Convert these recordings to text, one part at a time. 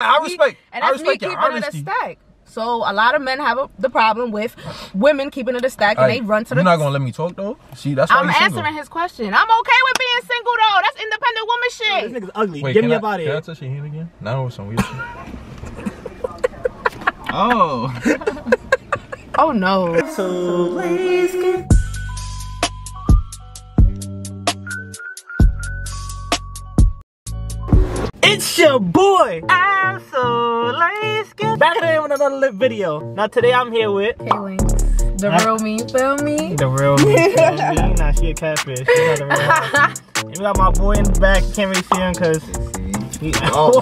I respect. and I that's me respect your keeping honesty. it a stack. So a lot of men have a, the problem with women keeping it a stack and Hey, they run to the. You're not gonna let me talk though. See, that's why I'm you single. answering his question. I'm okay with being single though. That's independent woman shit. This nigga's ugly. Wait, Get can me I, up out of Can I here. touch your hand again? Now with some weird shit. Oh. Oh no. It's your boy. I'm so lazy. Back again with another lit video. Now today I'm here with Kay Linx, the Huh? real me. Feel me? the real me. You know what I mean? Nah, she a catfish. She's not the real me. And we got my boy in the back. Can't really see him because he. Oh.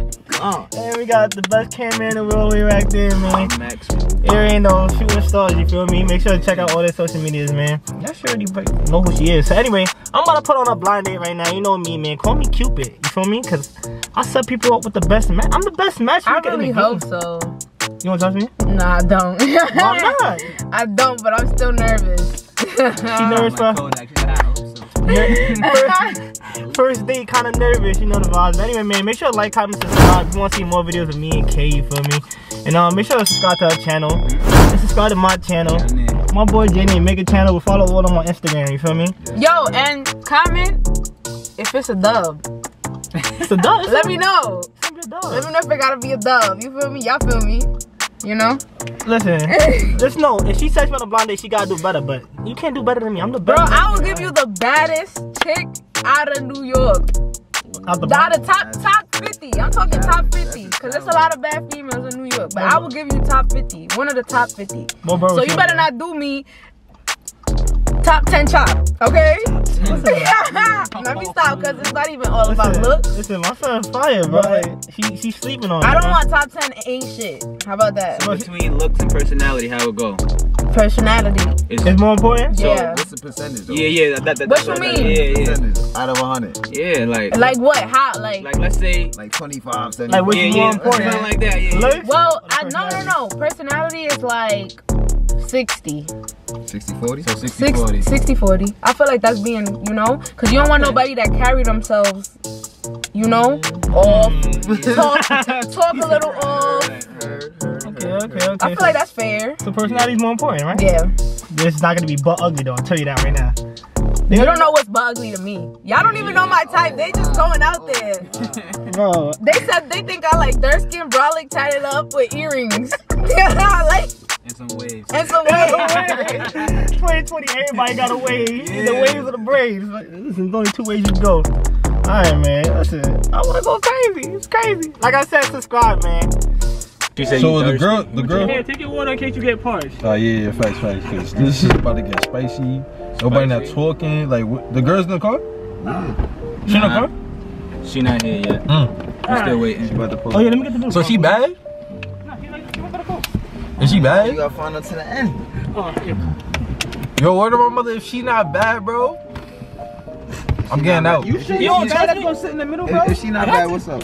Oh. and we got the best camera in the world way back there, man. Max. Here ain't no shooting stars, you feel me? Make sure to check out all their social medias, man. Y'all sure already know who she is. So anyway, I'm about to put on a blind date right now. You know me, man. Call me Cupid. You feel me? Cause I set people up with the best match. I'm the best match. I matchmaker in really the hope game. so. You wanna talk to me? Nah, I don't. Why not? I don't, but I'm still nervous. She nervous, bro. first, first date, kind of nervous, you know the vibes. But anyway, man, make sure to like, comment, subscribe. If you want to see more videos of me and Kay, you feel me? And um, make sure to subscribe to our channel. And subscribe to my channel. My boy Jenny, make a channel. We'll follow all of them on Instagram, you feel me? Yo, and comment if it's a dub. It's a dub. Let me know. a dub. Let me know if it gotta be a dub. You feel me? Y'all feel me? You know? Listen, just know if she says she on a blind date, she gotta do better. But you can't do better than me. I'm the best. Bro. I will give you the baddest chick out of New York. out the Out of top top 50. I'm talking top 50. Cause there's a lot of bad females in New York. But I will give you top 50. One of the top 50. Well, bro, So you better not do me top 10 chop. Okay? Let me stop because it's not even all about Listen, looks. listen, my son fire, bro. She she's sleeping on. I me, don't bro. want top 10 ain't shit. How about that? Between looks and personality, how it go? Personality. It's, It's more important. Yeah. What's the percentage though? yeah, yeah. That, that, that, What that, you that- mean? Yeah, yeah. Percentage out of 100. Yeah, like, Like what? How? Like, like let's say, Like 25, 75. Like, which yeah, is yeah, important? something like that. Yeah, yeah. Looks? well, I no no no. Personality is like 60. 60, 40? So 60, Six, 40. 60 40. I feel like that's being, you know, because you don't want nobody that carry themselves, you know, off. Mm. Talk, talk a little off. Okay, okay, okay. I feel like that's fair. so personality is more important, right? Yeah. This is not gonna be butt ugly though. I'll tell you that right now. You don't know what's but ugly to me. Y'all don't even know my type. They just going out there. Bro, They said they think I like dark skin brolic tatted up with earrings. I like And some waves. and some waves. 2020, everybody got a wave. The waves of the braids. Listen, there's only two ways you can go. Alright, man. Listen, I wanna go crazy. It's crazy. Like I said, subscribe, man. So the girl, the girl. Here, take your water in case you get parched. Oh yeah, yeah, facts, facts. Cause this is about to get spicy. Nobody not talking. Like what, the girl's in the car. She in the car. She not here yet. Mm. I'm still waiting. About to pull Oh yeah, let me get the news. So she bad? Is she bad? You gotta find her to the end. Oh, yeah. Yo, word of my mother, if she not bad, bro, I'm getting out. You should. Yo, You that's should go sit in the middle, bro. If, if she not bad, what's up?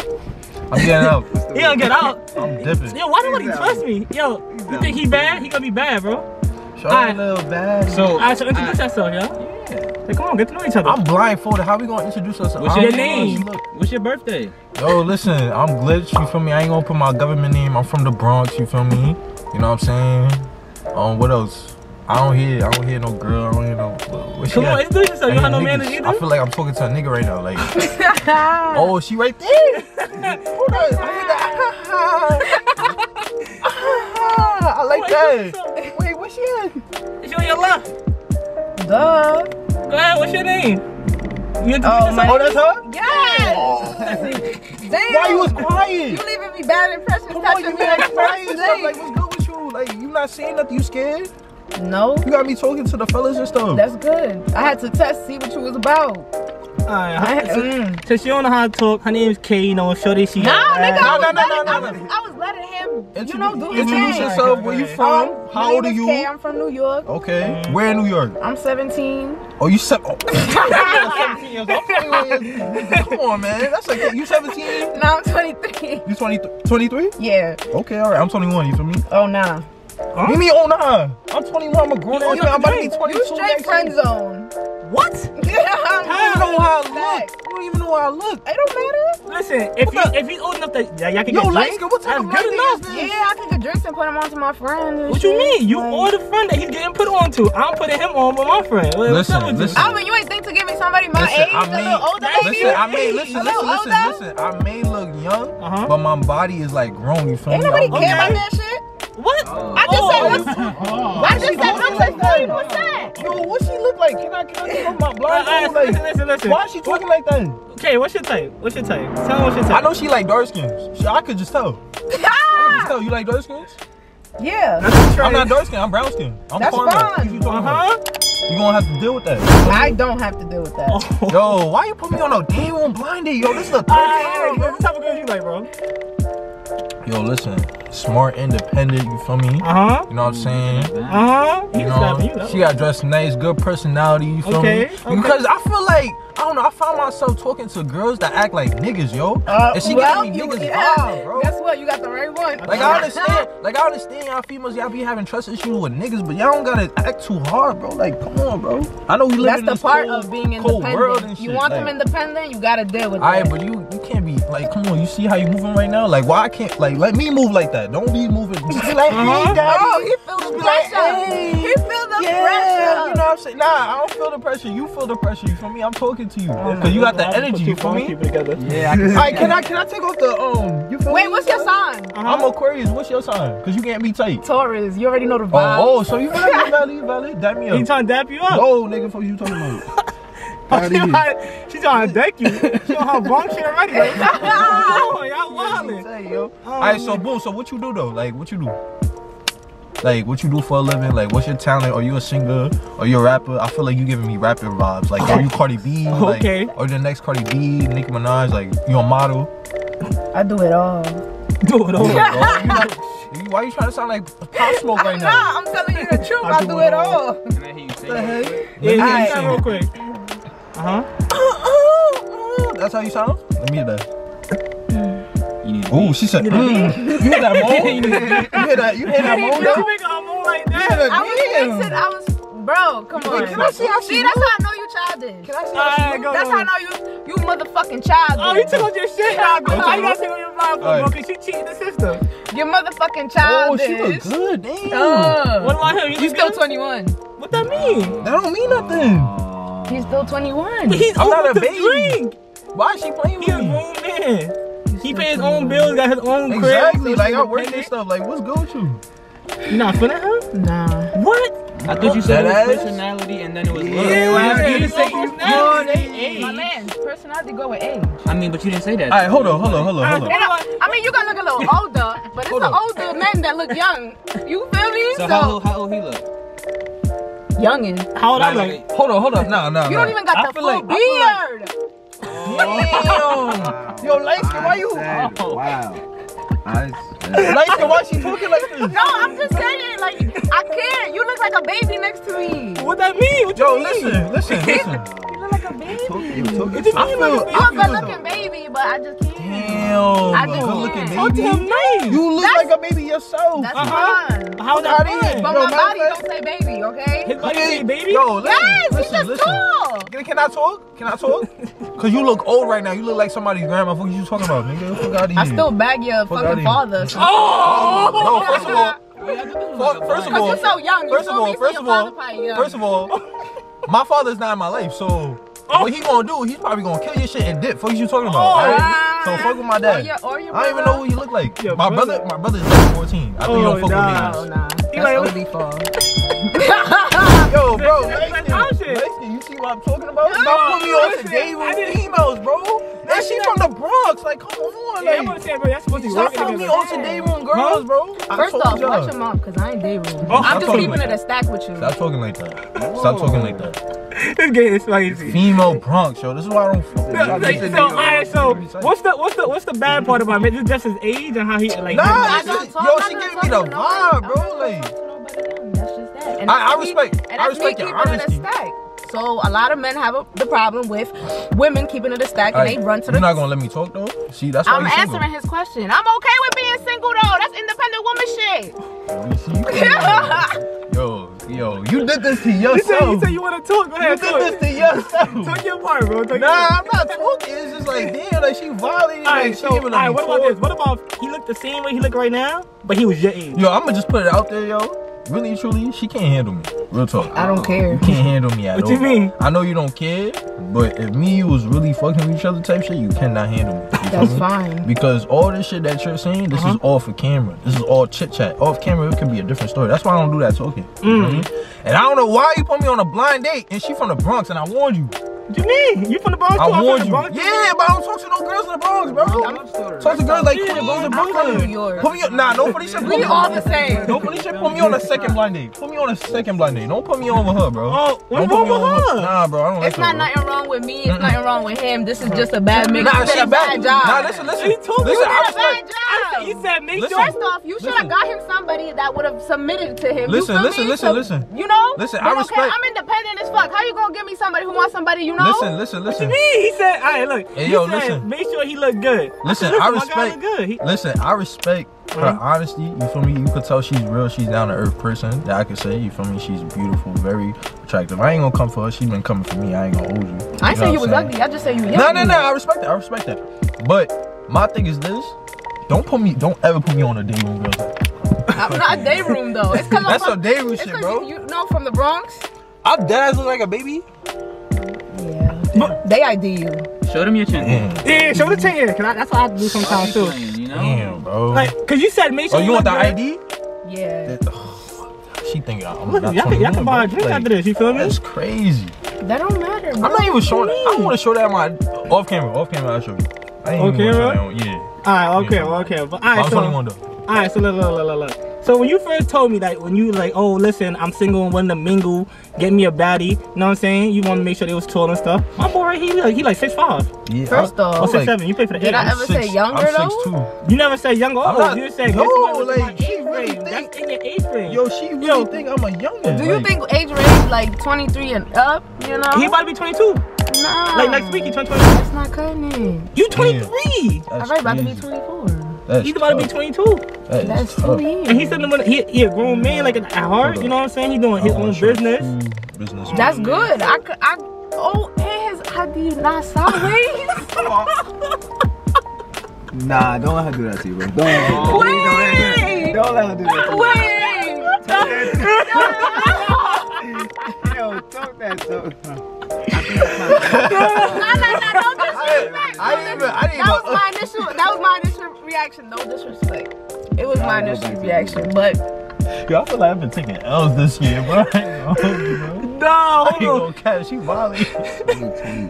I'm getting out. He gonna get out. I'm dipping. Yo, why don't nobody trust me? Yo, you think he bad? He gonna be bad, bro. Show a little bad. So, Alright, so introduce yourself, yo. Yeah. Hey, come on, get to know each other. I'm blindfolded. How we gonna introduce ourselves? What's your don't know how she name? look. What's your birthday? Yo, listen, I'm glitch. You feel me? I ain't gonna put my government name. I'm from the Bronx. You feel me? You know what I'm saying? Um, what else? I don't hear. I don't hear no girl. I don't hear no. What, she Come on, at? introduce yourself. You don't have no manners either. I feel like I'm talking to a nigga right now. Like, oh, she right there. Who that? I hear that. I like that. Wait, where she at? She on your left. Duh. Go ahead, what's your name? You Oh, my- Oh, that's her. Yes. Damn. Why you was quiet? You leaving me bad impressions. On, touching me like like quiet and stuff. crazy. Like, what's good with you? Like, you not saying nothing. You scared? No, You got me talking to the fellas and stuff. that's good. I had to test, see what you was about. Alright, I, so, mm. so she don't know how to talk. Her name's Kay, you know, shorty she Nah, nigga, I No, was, no, no, letting, no, I, was. I was letting him, you know, do his Introduce yourself. Where you from? Um, How old are you? Kay, I'm from New York. Okay. Where in New York? I'm 17. Oh, you said. Oh. 17. Come on, man. That's like you 17. Now I'm 23. You 20, 23? Yeah. Okay, all right. I'm 21. You feel me? Oh, nah. What do you mean? Oh nah. I'm 21. I'm a grown ass man. I'm about to be 22 You straight friend zone. What? Yeah, I don't even know how I look. You don't even know how I look. It don't matter. Listen, if What he the- if you old enough that yeah, y'all can Yo, get light drinks, skin, what type of good enough. skin is this? Yeah, I can get drinks and put them on to my friends. and What you mean? You Like- are the friend that he's getting put on to. I'm putting him on with my friend. What's Listen, up with you? listen. I mean, you ain't think to give me somebody my Listen, age, I a may, little older, maybe? listen, I mean, listen, a listen, listen, older? listen. I may look young, Uh-huh. but my body is like grown. You feel Ain't me? nobody I'm- care about that shit. What? I just Oh. said looks. I just said looks like forty percent. Yo, what she look like? Can I, can I take off my Alright, blind? alright, like, listen, listen, listen. why is she talking like that? Okay, what's your type? What's your type? Tell me what's your type. I know she like dark skins. She, I could just tell. I could just tell. You like dark skins? Yeah, I'm not dark skin. I'm brown skin. I'm That's farmer. fine. You talking Uh huh. You gonna have to deal with that. I don't have to deal with that. Oh. Yo, why you put me on a damn one blinded? Yo, this is a third Alright, time. what type of girls you like, bro? Yo, listen, smart, independent. You feel me? Uh huh. You know what I'm saying? Uh huh. You You know, you she got dressed nice, good personality. You feel Okay, me? okay. Because I feel like I don't know. I found myself talking to girls that act like niggas, yo. and she well, giving me niggas vibe, bro. Guess what? You got the right one. Like I understand, like I understand y'all females, y'all be having trust issues with niggas, but y'all don't gotta act too hard, bro. Like, come on, bro. I know we live That's in the part cold, of being independent. You want like, them independent, you gotta deal with Alright, but you you can't be like, come on, you see how you moving right now? Like, why I can't like let me move like that? Don't be moving. Just be like, Uh-huh. hey, daddy. Oh, he feels the Be like, pressure. hey. He feel the Yeah, pressure. you know what I'm saying? Nah, I don't feel the pressure. You feel the pressure. You feel me? I'm talking to you. Oh Cause you got the energy. You feel me? People together. Yeah, I can see Alright, can I can I take off the um? You feel Wait, me? what's your sign? I'm Aquarius. What's your sign? Cause you can't be tight. Taurus. You already know the vibe. Oh, oh, so you valid, you valid, you valid. Dap me He up. trying to dap you up. No, nigga, fuck you talking about. She, trying, she trying to deck you. She on her bunk shit already. Like, y'all wildin'. Say, yo. Oh, Alright, so boom. So what you do though? Like, what you do? Like, what you do for a living? Like, what's your talent? Are you a singer? Are you a rapper? I feel like you giving me rapper vibes. Like, are you Cardi B? Like, Okay. Or the next Cardi B, Nicki Minaj? Like, you a model? I do it all. do it over. Bro, you not- you- why you trying to sound like Pop Smoke right now? Nah, I'm telling you the truth. I I do do it it all. Can I hear you say that? heck? Yeah, yeah, Alright. yeah, real quick. Uh huh. That's how you sound? Let me hear that. You Ooh, she said, mm. you hear that moan? you hear that? You hear that moan Don't though? make like You hear that. that? I was Damn. I was, bro. Come on. Can I see how she See, that's how I know you childish. Can I see Alright, how she go move? That's how I know you, you motherfucking childish. Oh, you took off your shit now, bro. How you gotta take off your blind bro? Cause she cheating the system. You're motherfucking Oh, she look good. Damn. Uh, What about him? you still 21. What that mean? That don't mean nothing. He's still 21. He's I'm old not a to baby. Drink. Why is she playing He a with me? grown man. He pay his own bills, got his own crib. Exactly. so Like he's I work and independent. stuff. Like what's good with you? You not feeling him? Nah. What? I thought you said That it was personality and then it was Yeah, love. well, you you didn't say you My man, personality go with age. I mean, but you didn't say that. All right, hold on, hold on, hold on, hold on. know, I mean, you gotta look a little older, but it's Hold the on. older men that look young. You feel me? So how old, how old he look? Youngin. How old I Like. Hold on, hold on. Nah, nah, You nah. don't even got I the full like- I feel like- beard. Damn. Yo, light skin, why you? Wow. Nice. Light skin, why she talking like this? No, I'm just saying, like, I can't. You look like a baby next to me. What that mean? What Yo, you mean? listen, listen, listen. Look like a baby. You took What you I feel, like a You're a I good looking baby, but I just can't. damn, I just good looking baby. nice. You look That's- like a baby yourself. That's Uh-huh. Fuck outta that fun? But Yo, my body don't say baby, okay? His body say baby? Yo, listen, Yes, he's listen, just tall. Can, I talk? Can I talk? Cause you look old right now. You look like somebody's grandma. What you talking about, nigga? Fuck out of here. I still bag your Fuck fucking father. So. Oh! No, first of all, Wait, I thought this was Fuck, like a first of all- you're so young. First of all, first of all, father probably young. first of all, my father's not in my life, so oh. what he gonna do? He's probably gonna kill your shit and dip. Fuck you talking about? Oh, alright? So fuck with my Or dad. your, or your I don't even know what he look like. Your my brother? brother, my brother's like 14. I think you Oh, don't fuck nah. Oh, with nah. He That's like- OD fall. niggas. Yo, bro, That's Langston, our shit. Langston, you see what I'm talking about? No, Stop putting me on listen, today with didn't- females, bro. And she from the Bronx. Like, come on, Yeah, I'm gonna say, bro, that's supposed to be Stop working putting me on today room girls, bro. First off, y'all. watch your mouth, cause I ain't day room. I'm just keeping like it a stack with you. Stop talking like that. Stop talking like that. This game is spicy. Female Bronx, yo. This is why I don't fuck with So, y'all. like, so, alright, so what's the what's the what's the bad part about him? Is it just his age and how he like? Nah, I it's don't just- talk- yo, I'm she not giving me the vibe, bro. Like, gonna talk to nobody young. That's just that. And I- I respect- and I that's me respect your keeping it a honesty. Stack. So a lot of men have a, the problem with women keeping it a stack and Alright, they run to the. You're not gonna let me talk though. See, that's why I'm you single. answering his question. I'm okay with being single though. That's independent woman shit. You see, you can't- Yo, yo, you did this to You said, you said you want to talk. Go You ahead, did talk. this to yourself. Talk your part, bro. Talk Nah, I'm not talking. It's just like, damn, like she violated. All like, right, she so, giving all up right, me what about talk. this? What about he looked the same way he look right now, but he was your age? Yo, I'm gonna just put it out there, yo. Really, truly, she can't handle me. Real talk. I don't care. You can't handle me at What all. you mean? I know you don't care, but if me was really fucking with each other type shit, you cannot handle me. That's me? fine. Because all this shit that you're saying, this is Uh-huh. all for camera. This is all chit chat. Off camera, it could be a different story. That's why I don't do that talking. You Mm. feel me? And I don't know why you put me on a blind date and she from the Bronx and I warned you. What you mean? You from the Bronx? I too? Warned the you. Bronx. Yeah, but I don't talk to no girls in the Bronx, bro. Talk to girls like Yeah, Queens and Brooklyn. from New York. Put me on, nah, no Felicia. Put We me all on. the same. No Felicia, put me on a second blind date. Put me on a second blind date. Don't put me on with her, bro. Oh, what's Don't put wrong me on with her? Nah, bro, I don't like It's not bro. nothing wrong with me. It's nothing wrong with him. This is just a bad mix. Nah, You she did a bad job. Nah, listen, listen. He told me you I did a bad job. You said make Listen. sure. First off, you should have got him somebody that would have submitted to him. Listen, listen, listen, listen. You know? Listen, I respect. I'm independent as fuck. How you gonna give me somebody who wants somebody you know? Listen, listen, listen. Me, he said, all right, look. Hey, he yo, said, listen. Make sure he look good. Listen, said, I respect. look good. He, Listen, I respect her Mhm. honesty. You feel me? You could tell she's real. She's down to earth person. That I could say. You feel me? She's beautiful, very attractive. I ain't gonna come for her. She's been coming for me. I ain't gonna hold you. I ain't You say you what was saying? ugly. I just say you young. No, no, no. I respect that. I respect that. But my thing is this: don't put me. Don't ever put me on a date room, girls. I'm not a day room though. It's cause That's I'm some day room shit, bro. You, you know from the Bronx. I dead ass look like a baby. Yeah. They ID you. Show them your chin. Mm. Damn, yeah, show the chin here, cause I, that's what I do sometimes too. You know? damn, bro. Like, cause you said make sure. oh, you want the good. ID? Yeah. That- oh, she thinking I'm Look, not y'all can, y'all can buy a drink Like, after this. You feel me? That's crazy. That don't matter. I'm not even showing. I don't want to show that my off camera. Off camera, I'll show you. I ain't Off even gonna show camera? that on- Yeah. All right, okay, Yeah. well, okay. But, all I'm right, so, 21 though. All right, so look, look, look, look, look. So when you first told me that, when you like, oh, listen, I'm single and wanting to mingle, get me a baddie, you know what I'm saying? You want to make sure they was tall and stuff. My boy, right here, he like, he like six five Yeah. First I- off- or I'm six like- seven. You pay for the Did eight. I I'm ever say six- younger I'm though? 6'2". You never said younger. I'm Oh, not- you said no, guess what was like, she age really range. think- That's in your age range. Yo, she really Yo. think I'm a youngin. Do you like, think age range like 23 and up? You know? he about to be 22. nah. Like next week, he turn 22. That's not cutting it. You 23. That's Alright, about to be 24. That's He's about to be 22. That is That's tough. two years. And he's sitting there, he, he a grown man, like at heart, you know what I'm saying? He doing his own business. Business. That's good. I could. I. Oh, and his ID not sideways. Nah, don't let her do that to you, bro. Don't let her do that. Wait. Don't let her do that. Wait. Yo, talk that talk. Don't. I didn't even. I didn't That was my initial. That was my initial reaction. No disrespect. It was my initial reaction, but Yo, I feel like I've been taking L's this year, bro. I ain't gonna hold you, bro. No, I ain't gonna catch. She violated.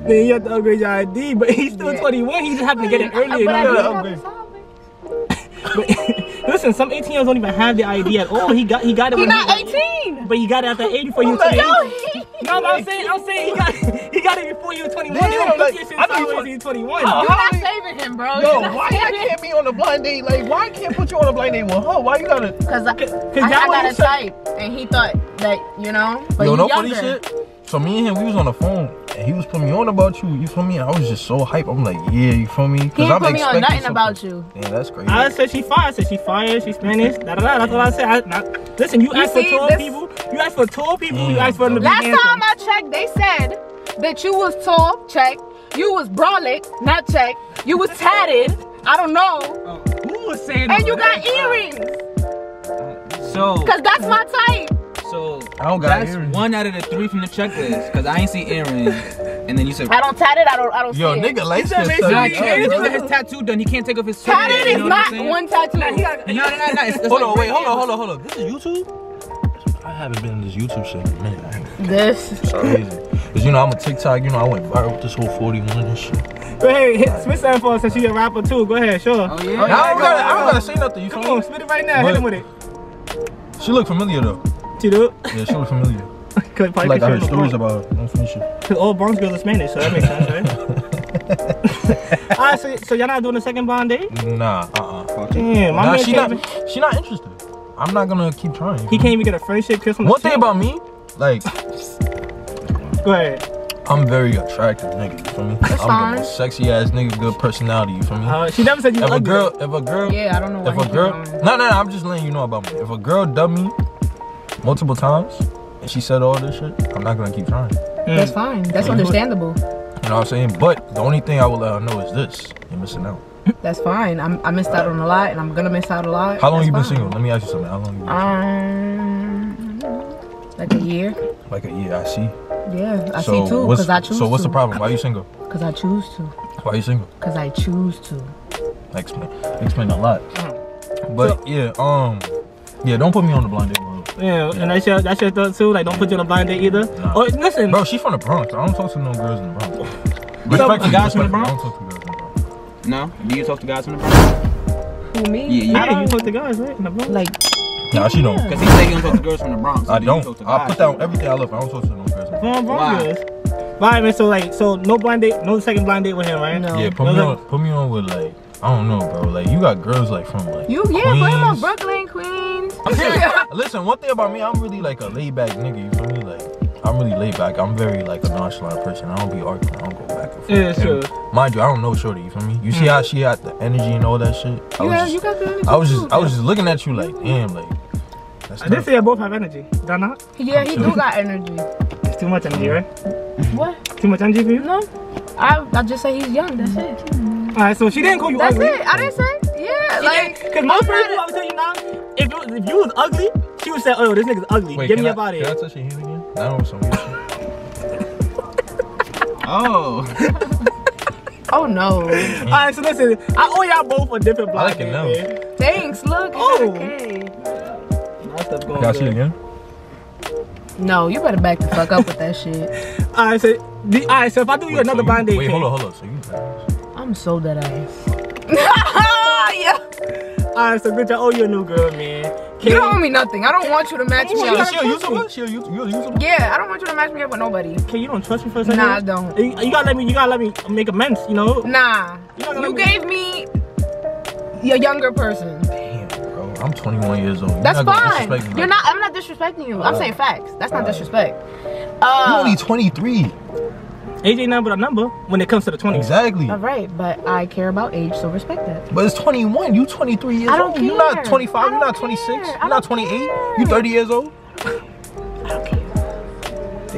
Man, you have to upgrade your ID, but he's still Yeah. 21. He just happened to get it earlier. But I Now, did gotta have upgrade. a sideways. Listen, some 18 year olds don't even have the ID at all. He got he got it. He when not he- 18. But he got it at the 80 before you were 28. No, he. No, but I'm saying, I'm saying he got he got it before you were 21. Damn, They don't like, look at shit I thought you sideways were- when you're 21. Oh. You're not saving him, bro. Yo, why I can't be on a blind date? Like, why I can't put you on a blind date with her? Why you gotta? Because I, I, y'all I got wanna a type, and he thought that you know. But Yo, you no younger. funny shit. So me and him, we was on the phone, and he was putting me on about you. You feel me? I was just so hype. I'm like, yeah, you feel me? He didn't I'm put me on expecting nothing something. about you. Yeah, that's crazy. I said she fire. I said she fire. She Spanish. Da, da, da. That's what I said. I, now, listen, you, You asked for tall this- people. You asked for tall people. You mm. asked for them to be Last handsome. time I checked, they said that you was tall, check. You was brolic, not check. You was tatted, I don't know. Oh, who was saying that? And you got earrings, So, cause that's my type. So I don't got that's earrings. one out of the three from the checklist. Cause I ain't see earrings. And then you said, I don't tat it, I don't, I don't Yo, see nigga, it. light said skin. make son. sure Nah, he he can't earrings. his tattoo done. He can't take off his suit. Tatted is not one tattoo. Nah, he got- No, no, no, no. It's, it's Hold like on, wait, hold on, hold on, hold on. This is YouTube? I haven't been in this YouTube shit in a minute. I This. It's crazy. Cause you know I'm a TikTok. You know I went viral with this whole 41 and shit. Go ahead, hit, spit something for us since you a rapper too. Go ahead, sure. Oh, I yeah. don't gotta, I don't gotta say nothing. You Come on, spit it right now. Hit him with it. She look familiar though. You do? Yeah, she look familiar. Cause, probably Like I heard cause stories about her. No funny shit. Cause all Bronx girls are Spanish, so that makes sense, right? Alright, so, so y'all not doing a second bond date? Nah, uh, uh Damn, my Nah, man she can't even, She not interested. I'm not gonna keep trying. he can't even get a friendship kiss on the One thing about me, like Go ahead. I'm very attractive, nigga. You feel me? I'm fine. the most sexy ass nigga, good personality. You feel me? Uh, she never said you if a ugly. girl, if a girl, Yeah, I don't know if he a girl, no, no, no, I'm just letting you know about me. If a girl dub me multiple times and she said all this shit, I'm not gonna keep trying. That's fine. That's Yeah. understandable. You know what I'm saying? But the only thing I will let her know is this: you're missing out. That's fine. I'm, I missed out on a lot, and I'm gonna miss out a lot. How long That's you been fine. single? Let me ask you something. How long you been Um, like a year. Like a year. I see. Yeah, I so see too. what's Cause I choose so what's to. the problem? Why are you single? Cause I choose to. Why are you single? Cause I choose to. Explain. Explain a lot. But yeah, um, yeah. Don't put me on the blind date, bro. Yeah, and that's your that's your thought too. Like, don't put you on a blind date either. Nah. Oh, listen, Bro, she's from the Bronx. I don't talk to no girls in the Bronx. You Respectfully, guys from the Bronx? I don't talk to girls in the Bronx. No? Do you talk to guys from the Bronx? Who me? Yeah, yeah, yeah. you talk to guys, right? In the Bronx? Like Nah, she don't. Because he said he don't talk to girls from the Bronx. so I do you don't. talk to I put down everything I love. I don't talk to no girls. in the Bronx. Come on, Why? Bronx. Man. So like, so no blind date, no second blind date with him, right? No. Yeah, put me on. Put me on with like I don't know, bro. Like you got girls like from like you, yeah, put him on Brooklyn, Queens. I'm serious. Listen, one thing about me, I'm really like a laid back nigga. You feel me? Like I'm really laid back. I'm very like a nonchalant person. I don't be arguing. I don't go back and forth. Yeah, And sure. Mind you, I don't know Shorty. You feel me? You see mm. how she had the energy and all that shit. I You was got, just, you got the energy I was just, too. I was just looking at you like, damn, like. That's I did not- say I both have energy. Did I not? Yeah, he do got energy. It's too much energy, right? What? Too much energy for you? No. I, I just say he's young. That's it. Alright, so she didn't call you That's ugly. it. I didn't say. Yeah, like. Cause most people, I would tell you now, if, it was, if you was ugly, she would say, "Oh, this nigga's ugly. Wait, Get me I, up out of Can I touch your hand again? That was some shit. Oh. Oh no. Alright, so listen, I owe y'all both a different I blind like it date, now. man. Thanks. Look. Oh. Okay. That stuff going I see it again? No, you better back the fuck up with that shit. Alright, so the, alright, so if I do you another so blind date, Wait, hold on, hold on. So you. I'm so dead ass. yeah. Alright, so bitch, I owe you a new girl, man. You don't owe me nothing. I don't want you to match me up. she- She a YouTuber? She a YouTuber? You a Yeah, I don't want you to match me up with nobody. Okay, you don't trust me for a second? Nah, I don't. You, you gotta let me. You gotta let me make amends. You know. Nah. You You me- gave me a younger person. Damn, bro. I'm 21 years old. You're That's fine. me You're like not. I'm not disrespecting you. I'm Uh, saying facts. That's not uh, disrespect. that. Uh, You only 23. Age ain't nothing but a number when it comes to the twenties. Exactly. all right, but I care about age, so respect that. But it's 21. You 23 years I don't old. You're not 25. You're don't 26. care. You're don't 28. care. You 30 years old. I don't care.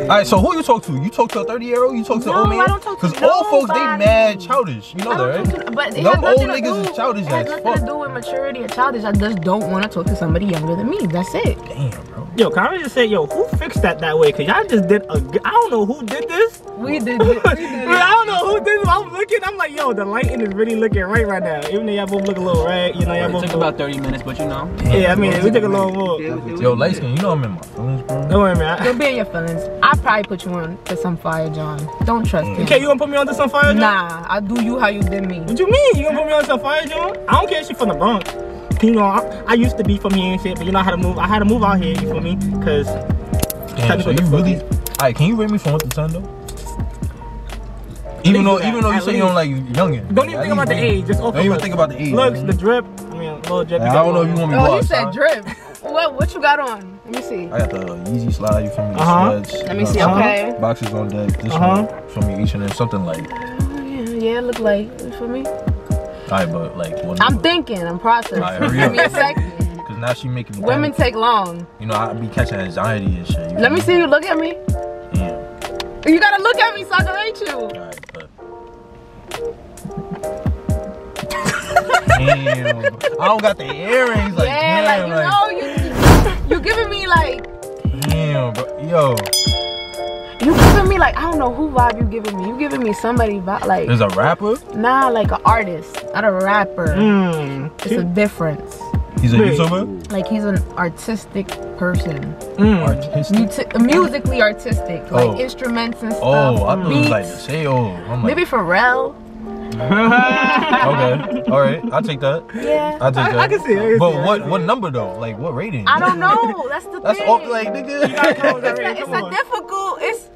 All right. So who you talk to? You talk to a 30 year old? You talk to No, old man? I don't talk to Because old folks they mad childish. You know that, don't right? talk to- but it Them old nothing to niggas do- is childish It has as nothing fuck. to do with maturity or childish. I just don't want to talk to somebody younger than me. That's it. Damn, bro. Yo, can I just say, yo, who fixed that that way? Cause y'all just did a. I don't know who did this. We did. it. We did I don't know who did this. I'm looking. I'm like, yo, the lighting is really looking right right now. Even though y'all both look a little right, you know, y'all It both. took look- about 30 minutes, but you know. yeah, I mean, we took a little walk. Yo, light skin, you know I'm in my feelings, bro. Don't worry, man. Don't be in your feelings. I probably put you on to some fire, John. Don't trust him. Okay, you gonna put me on to some fire, John? Nah, I do you how you did me. What you mean? You gonna put me on some fire, John? I don't care if she from the Bronx. You know, I, I used to be from here and shit, but you know how to move. I had to move out here. You feel me? Cause Damn, so you really. Alright, can you rate me from 1 to 10 though? Even though, least even though you at say you don't like youngin. don't even think about the age. Just off Don't even think about the age. Looks, the drip. I mean, a little drip. I don't know if you want me to go Oh, you said drip. What what you got on? Let me see. I got the Yeezy slide, you feel me? The Uh-huh. sweats. Let me you see. know what I'm Okay. Boxes on deck. This Uh-huh. one, feel me? Each and then something like. Yeah, yeah, look like for me. Alright, but like. What I'm thinking. I'm processing. Alright, hurry Give me up. a second. Because now she making. Women panic. take long. You know, I be catching anxiety and shit. you Let me see you look at me. Damn. You gotta look at me so I can rate you. Alright, but. damn. I don't got the earrings. Like, yeah, damn. like you know, you you giving me like Damn, bro. Yo. You giving me like I don't know who vibe you giving me. You giving me somebody vibe like There's a rapper. nah, like an artist, not a rapper. Mm. It's a difference. He's a Wait. YouTuber. Like he's an artistic person, Mm. Artistic. Muti- musically artistic, like Oh. instruments and stuff. Oh, I thought it was like say oh. I'm like, Maybe Pharrell. okay, all right, I'll take that. Yeah. I'll take I- that. I can see it, but see it. what what number though? Like what rating? I don't know. That's the thing. That's thing. all like nigga. Come It's, Ray, a, it's a difficult. It's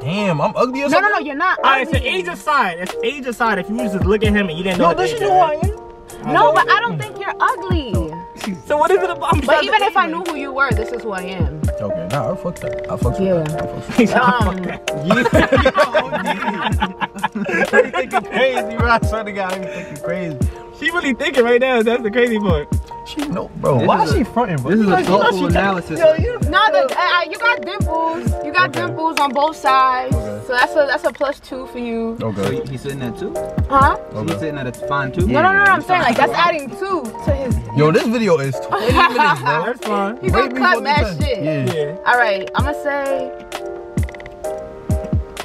Damn, I'm ugly or no, something. no, no. You're not. Alright, so ugly. age aside, it's age aside. If you was just look at him and you didn't know. Yo, what this is is, who I am. No, but I don't think you're ugly. So what is it about? I'm But even if I knew who you were, this is who I am. Okay, nah, I'll fuck that. I'll fuck Yeah. that. I'll fuck He's like, Um, fuck that. that. you thinking crazy, bro? I swear to God, I be thinking crazy. She really thinking right now. That's the crazy part. She know, bro. Why is is she fronting, bro? This is You know a you know thoughtful analysis. Yo, you No, the, uh, you got dimples. You got Okay. dimples on both sides. Okay. So that's a that's a plus two for you. Okay. he- he's sitting at two? Huh? So he's sitting at a fine two? No, no, no, no. I'm saying like that's adding two to his. Yo, this video is 20 minutes, bro. That's fine. He's Rate gonna me cut one mad shit. Yeah. Yeah. All right, I'm gonna say.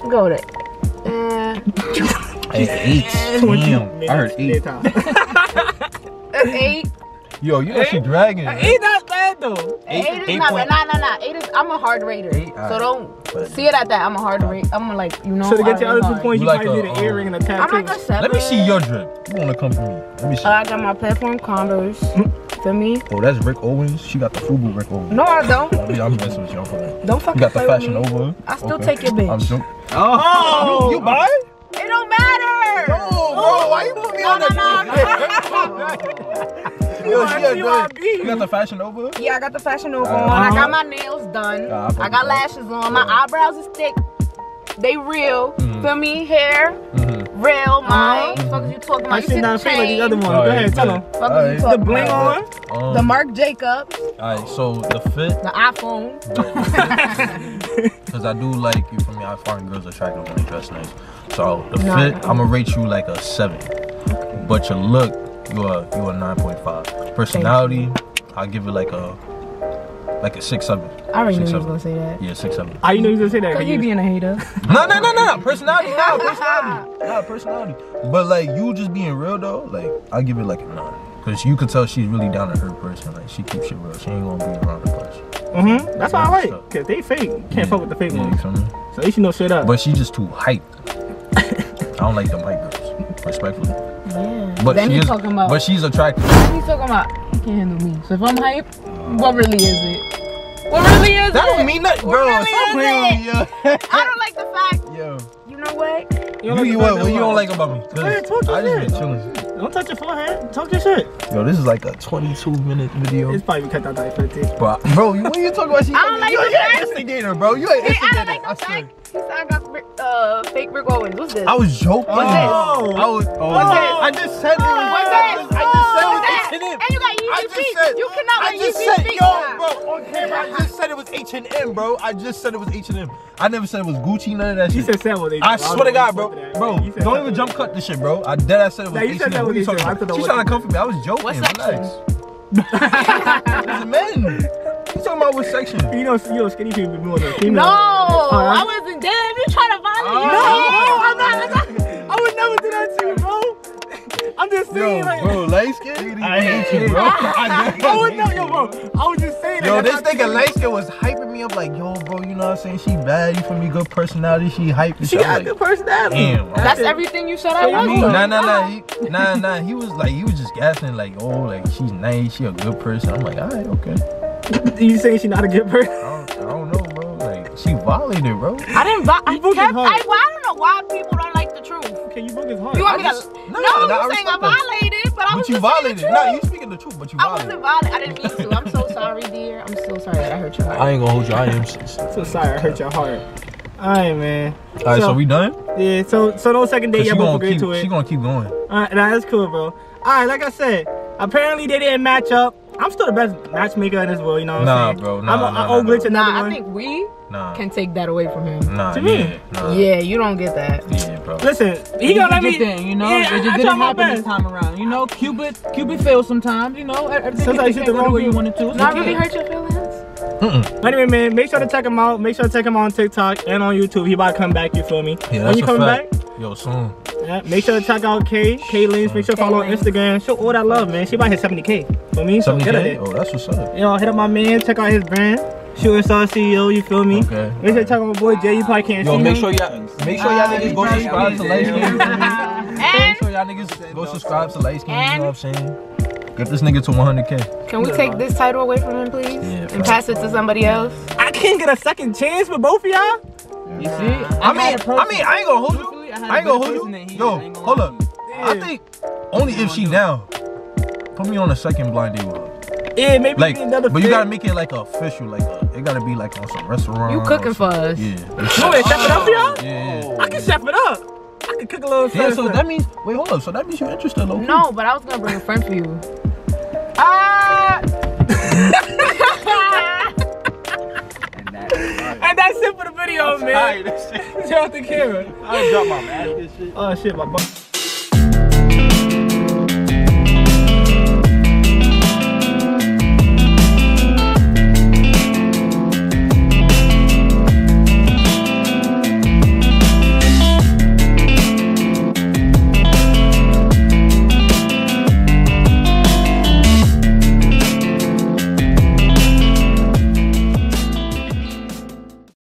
Go with it. Hey, eight. Damn. I heard eight. uh, eight. Yo, you know she dragging. Ain't not bad though. Eight, Eight- is eight not bad. Nah, nah, nah. Eight is. I'm a hard rater. Eight, so alright. don't see it at that. I'm a hard rate. I'm a like you know. So to get your other two hard. points, You you, like probably a, need an um, earring and a I'm tattoo. like a seven. Let me see your drip. You wanna come for me? Let me see. Uh, I got my platform Converse. For me. oh, that's Rick Owens. She got the Fubu Rick Owens. No, I don't. I mean, I'm messing with you. I'm playing. Don't You got the fashion me. over. I still Okay. take your bitch. I'm joking. Oh, You buy? Bro, why you put me on no, that? Yo, she a good. You got the fashion over? Yeah, I got the fashion over Uh, on. I got my nails done. Yeah, I I got lashes on. My eyebrows is thick. They real. Mhm. Feel me? Hair Mm-hmm. real. Mine. Fuck you talking about? I You see the not feel like the other one. Oh, Go yeah, ahead, tell yeah. him. Fuck is Alright. you The talking bling about? on. Um, The Marc Jacobs. Alright, so the fit, The iPhone. because I do like you for me. I find girls attractive when they dress nice. So the No, fit, no. I'm gonna rate you like a seven. But your look, you are you are nine point five. Personality, I give it like a like a six seven. I already knew Six, you was seven. gonna say that. Yeah, six seven. How you know you was gonna say that? Cause you- being a hater. No, no, no, no. no. Personality, nah, personality, nah, personality. But like you just being real though, like I give it like a nine. Cause you could tell she's really down to her person. Like she keeps it real. She ain't gonna be around the place. Mhm. That's what I like. Cause they fake. Can't fuck with the fake Yeah, you ones. feel? So you should know straight up. But she just too hype. I don't like them hype girls, respectfully. Yeah. But then she is, talking about. but she's attractive. then he's talking about. You can't handle me. So if I'm hype, what really is it? What really is That it? That don't mean nothing, What bro. really Stop is playing with me, yo. I don't like the fact. Yo, You know what? you, like you the what? What you don't like about me? 'Cause ahead, talk your I just shit. been chilling. Don't touch your forehead. Talk your shit. Yo, this is like a 22 minute video. It's probably cut out that 15. Bro, bro, you- what you talking about? She I don't like yo, the you're an fact- instigator, bro. You an Hey, I don't like I the fact. He said I got uh, fake Rick Owens. What's this? I was joking. What's this? Oh. I was. Oh, What's this? I just said it. was- What's this? I just said it was What's H&M. And you got I Yeezy just feet. said. You cannot I let just Yeezy said, feet yo, now. bro, on camera. I just said it was H and M, bro. I just said it was H and M. I never said it was Gucci. None of that You shit. said Sam was I swear to God, bro, bro, don't even jump cut this shit, bro. I dead. I said it was H&M. What was you talking H&M. About? She's trying to H&M. come for me. I was joking. What Relax. It's men. You talking about what section? You know, you know, skinny people be more than No, female. I wasn't dead. You trying to violate No, me? Oh. I'm not. I would never do that to you, bro. I'm just saying, Yo, like, bro, light skin. I hate you, bro. I I oh, would know, yo, bro. I was just saying. Yo, that this nigga not- light skin was hyping me up like, yo, bro, you know what I'm saying? She bad, you feel me? Good personality, she hype. and She got a I'm good personality. Damn. That's everything you said I What do was. mean? Nah, nah, nah, ah. he, nah, nah. He was like, he was just gassing, like, oh, like she's nice, she a good person. I'm like, all right, okay. You saying she not a good person? I don't, I don't know, bro. Like, she violated, bro. I didn't. Vi- I, You broke kept, I, well, I don't know why people don't like the truth. Okay, you broke his heart. You want me I to? just- no, nah, nah, I you saying I respect that. violated, but I was But you just violated. the Nah, truth. you speaking the truth, but you I violated. wasn't violent. I didn't mean to. I'm so sorry, dear. I'm so sorry that I hurt your heart. I ain't gonna hold you. I am sis. so sorry, I hurt your heart. Alright, man. All right, so, So- we done? Yeah, so so no second date, 'Cause y'all she both gonna agreed keep. to it. She gonna keep going. Alright, nah, that's cool, bro. Alright, like I said, apparently they didn't match up. I'm still the best matchmaker in this world, you know what Nah, I'm saying? bro, nah, I'm a, nah, a nah, old nah. glitch, another Nah, I think we Nah. can take that away from him. Nah. To me. yeah, Nah. Yeah, you don't get that. Yeah, bro. Listen, he He gonna got let me. thing, you know. Yeah, it just I try didn't my happen this time around. You know, Cupid, Cupid fails sometimes. You know, everything Sometimes you can't the go the wrong way you people. wanted to. It's Not really hurt your feelings. Mm-mm. Anyway, man, make sure to check him out. Make sure to check him out on TikTok and on YouTube. He about to come back. You feel me? Yeah, when that's you a coming fact. back, Yo, soon. Yeah, make sure to check out Kay, Kay Linx. Make sure to follow on Instagram. Show all that love, man. She about to hit 70k for me. So get 70K? it. Oh, that's what's up. You know, hit up my man. Check out his brand. Shooting Star CEO. You feel me? Okay. Make sure to check out my boy Jay. You probably can't Yo, see make him. sure y'all make sure y'all niggas go subscribe to Light Skin. you? Make sure y'all niggas go subscribe to Light Skin. You know what I'm saying? Get this nigga to 100k. can we take this title away from him, please? Yeah, and pass it to somebody else? I can't get a second chance with both of y'all. You see? I mean, I mean, I ain't gonna hold you. Truthfully, I had a I ain't gonna hold you. than he. Yo, I ain't gonna hold lie. up. I think only if she down. Put me on a second blind date with her. Yeah, maybe Like, we another. but you gotta make it like official. Like, a, it gotta be like on some restaurant. You cooking for us. Yeah. You want me to chef it up for y'all? Yeah. I can chef it up. I can cook a little. Yeah, so that means wait, hold up. So that means you're interested, though. No, but I was gonna bring a friend for you. Ah! that's it for the video, man. Turn off the camera. I dropped my mask and shit. Oh shit, my butt.